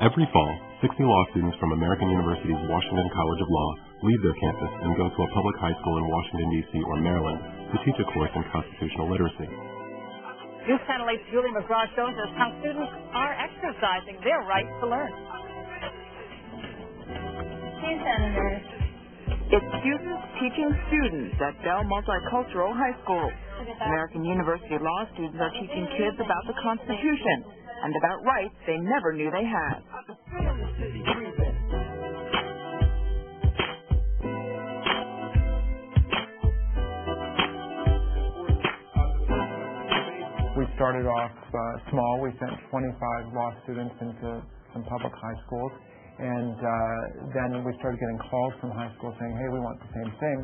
Every fall, 60 law students from American University's Washington College of Law leave their campus and go to a public high school in Washington, D.C. or Maryland to teach a course in constitutional literacy. News Channel 8's Julie McGraw shows us how students are exercising their right to learn. Hey, Senator. It's students teaching students at Bell Multicultural High School. American University law students are teaching kids about the Constitution and about rights they never knew they had. We started off uh, small. We sent 25 law students into some public high schools. And uh, then we started getting calls from high schools saying, hey, we want the same thing.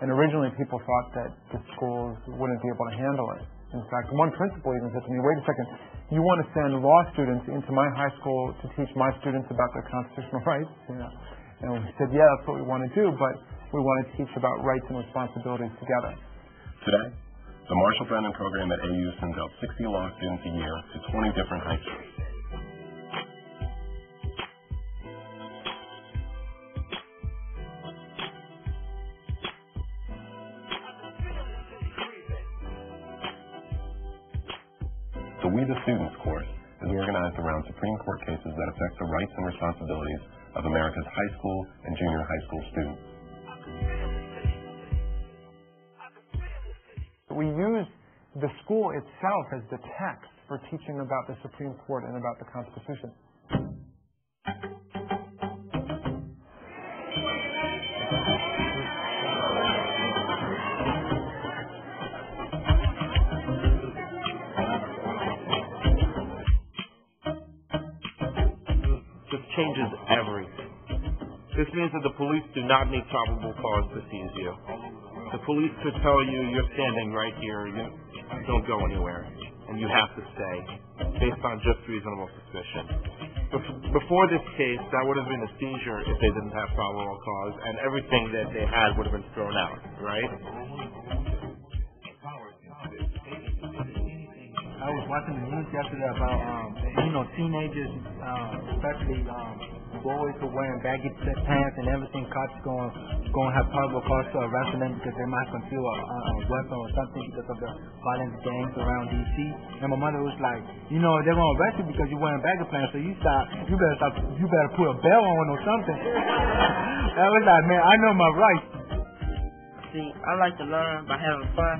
And originally people thought that the schools wouldn't be able to handle it. In fact, one principal even said to me, wait a second, you want to send law students into my high school to teach my students about their constitutional rights? You know? And we said, yeah, that's what we want to do, but we want to teach about rights and responsibilities together. Today, the Marshall Brennan program at AU sends out 60 law students a year to 20 different high schools. We the Students course is organized around Supreme Court cases that affect the rights and responsibilities of America's high school and junior high school students. We use the school itself as the text for teaching about the Supreme Court and about the Constitution. Changes everything. This means that the police do not need probable cause to seize you. The police could tell you you're standing right here, you don't go anywhere, and you have to stay, based on just reasonable suspicion. Bef- Before this case, that would have been a seizure if they didn't have probable cause, and everything that they had would have been thrown out, right? Watching the news yesterday about, um, you know, teenagers, uh, especially um, boys who are wearing baggy pants and everything. Cops going going to have probable cause to arrest them because they might conceal a, a weapon or something because of the violent gangs around D.C. And my mother was like, you know, they're going to arrest you because you're wearing baggy pants, so you stop. You better stop. You better put a bell on or something. I was like, man, I know my rights. See, I like to learn by having fun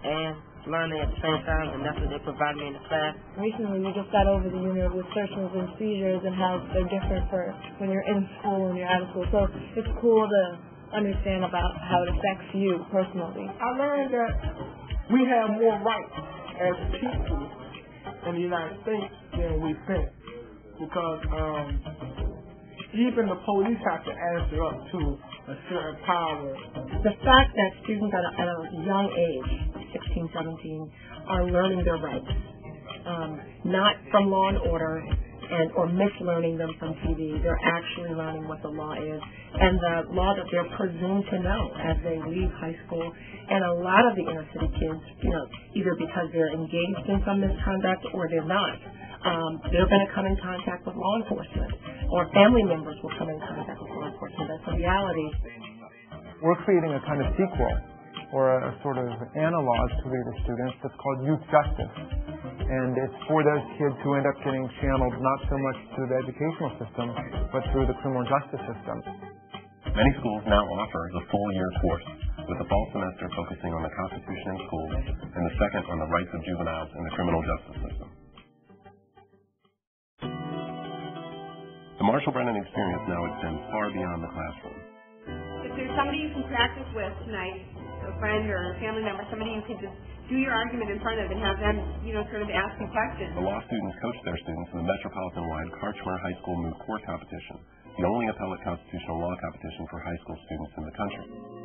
and learning at the same time, and that's what they provide me in the class. Recently, we just got over the unit with searches and seizures and how they're different for when you're in school and you're out of school. So it's cool to understand about how it affects you personally. I learned that we have more rights as people in the United States than we think. Because um, even the police have to answer up to a certain power. The fact that students at a, at a young age, 16, 17, are learning their rights, um, not from law and order and or mislearning them from TV. They're actually learning what the law is and the law that they're presumed to know as they leave high school. And a lot of the inner city kids, you know, either because they're engaged in some misconduct or they're not, um, they're going to come in contact with law enforcement, or family members will come in contact with law enforcement. That's the reality. We're creating a kind of sequel or a, a sort of analog to We the Students that's called Youth Justice. And it's for those kids who end up getting channeled not so much through the educational system, but through the criminal justice system. Many schools now offer the full year course, with the fall semester focusing on the Constitution in schools and the second on the rights of juveniles in the criminal justice system. The Marshall Brennan experience now extends far beyond the classroom. If there's somebody you can practice with tonight, a friend or a family member, somebody you can just do your argument in front of and have them, you know, sort of ask you questions. The law students coach their students in the metropolitan-wide Karchmer High School Moot Court Competition, the only appellate constitutional law competition for high school students in the country.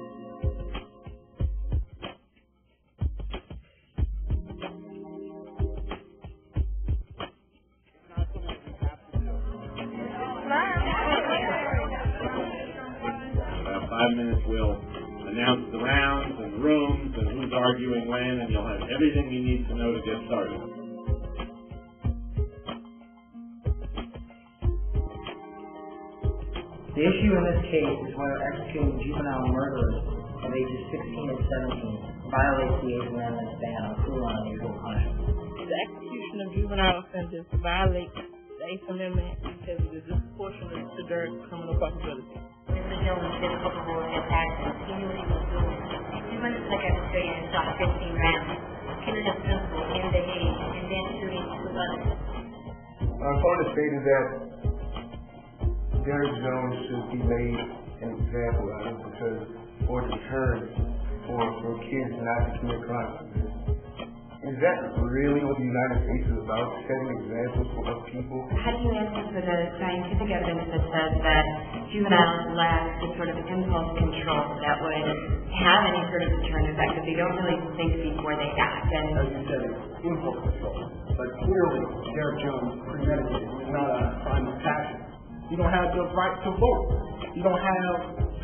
Rounds and rooms and who's arguing when, and you'll have everything you need to know to get started. The issue in this case is whether executing juvenile murderers of ages 16 and 17 violates the Eighth Amendment's ban on cruel and unusual punishment. The execution of juvenile offenders violates the Eighth Amendment because it is disproportionate to their criminal culpability. Mr. Jones is culpable of attacks and continually pursuing two months like I was saying and shot 15 rounds, killing a principal in the head and then shooting two others. Our opponent stated that Derek Jones should be made an example of because or deterrent for, for kids not to commit crimes. Is that really what the United States is about, setting examples for other people? How do you answer for the scientific evidence that says that juveniles lack the sort of impulse control that would have any sort of deterrent effect if they don't really think before they act? And As you said, impulse control. But clearly, Derek Jones premeditated. It's not a crime of passion. You don't have the right to vote. You don't have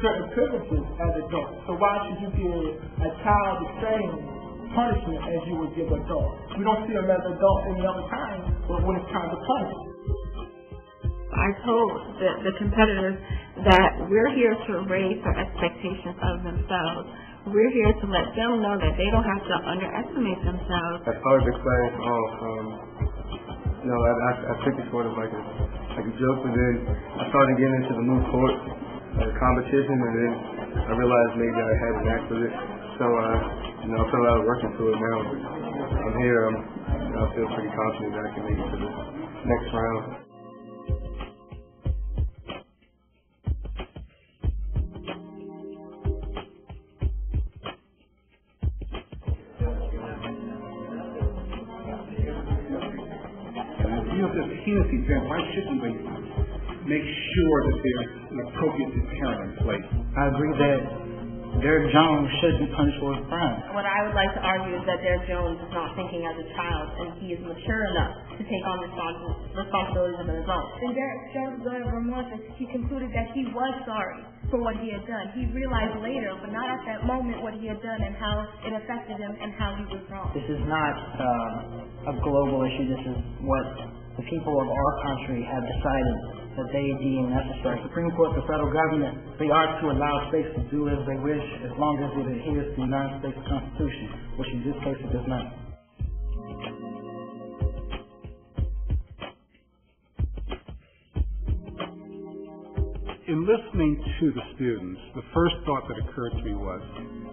certain privileges as adults. So why should you give a child the same punishment as you would give an adult? We don't see them as adults any other time, but when it's time to punish. I told the, the competitors that we're here to raise their expectations of themselves. We're here to let them know that they don't have to underestimate themselves. As far as explaining to all, um, you know, I, I, I took it sort of like a, like a joke, but then I started getting into the moot court uh, competition, and then I realized maybe I had an knack with it. So, uh, you know, I put a lot of work into it now. I'm here. I'm, you know, I feel pretty confident that I can make it to the next round. And if you have this heinous event, why shouldn't we make sure that there's an appropriate deterrent in place? I agree that Derek Jones should be punished for his crime. What I would like to argue is that Derek Jones is not thinking as a child and he is mature enough to take on respons- responsibilities of an adult. And Derek Jones going remorse, he concluded that he was sorry for what he had done. He realized later, but not at that moment, what he had done and how it affected him and how he was wrong. This is not uh, a global issue. This is what the people of our country have decided that they deem necessary. Supreme Court, the federal government, they are to allow states to do as they wish as long as it adheres to the United States Constitution, which in this case it does not. In listening to the students, the first thought that occurred to me was,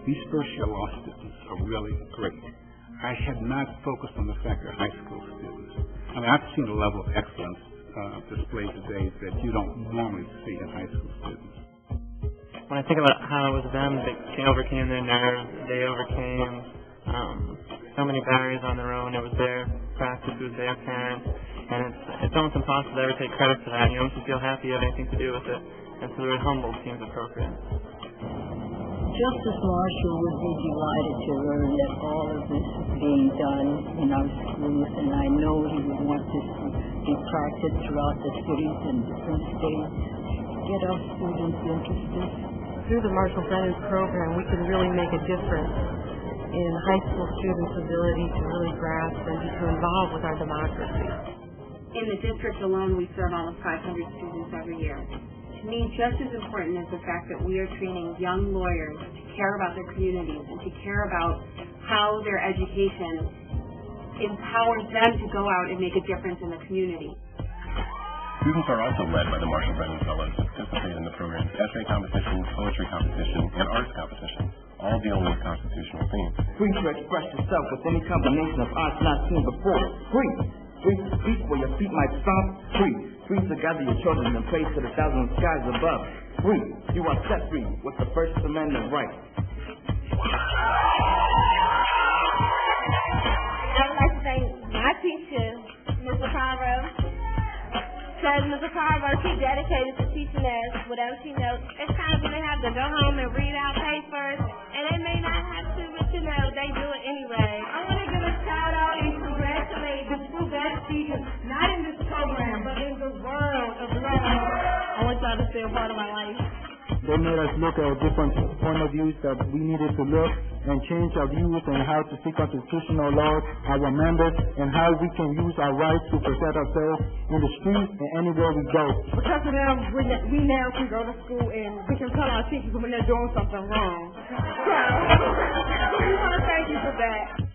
these first year law students are really great. I had not focused on the fact they're high school students. I mean, I've seen a level of excellence uh, displayed today that you don't normally see in high school students. When I think about how it was them that overcame their nerves, they overcame um, so many barriers on their own. It was their practice, it was their parents, and it's it's almost impossible to ever take credit for that. You almost feel happy you have anything to do with it, and so the word humbled seems appropriate. Justice Marshall would be delighted to learn that all of this is being done in our schools, and I know he would want this to be practiced throughout the cities and different states. Get our students interested. Through the Marshall Brennan program, we can really make a difference in high school students' ability to really grasp and to involve with our democracy. In the district alone, we serve almost 500 students every year. To me, just as important is the fact that we are training young lawyers to care about their communities and to care about how their education empowers them to go out and make a difference in the community. Students are also led by the Marshall Brennan Fellows to participate in the program's essay competition, poetry competition, and arts competition, all dealing with constitutional themes. Free to express yourself with any combination of arts not seen before. Free. Free to speak where your feet might stop. Free. Free to gather your children and praise to the thousand skies above. Free. You are set free with the First Amendment right. I would like to thank my teacher, Mr. Conroe. Because Mr. Conroe, she dedicated to teaching us whatever she knows. It's times when they have to go home and read out papers, and they may not have to, but you know, they do it anyway. Program, but in the world of law. I want y'all to feel part of my life. They made us look at different point of views that we needed to look and change our views and how to see constitutional laws, our members, and how we can use our rights to protect ourselves in the streets and anywhere we go. Because of them, we we now can go to school and we can tell our teachers when they're doing something wrong. So, we want to thank you for that.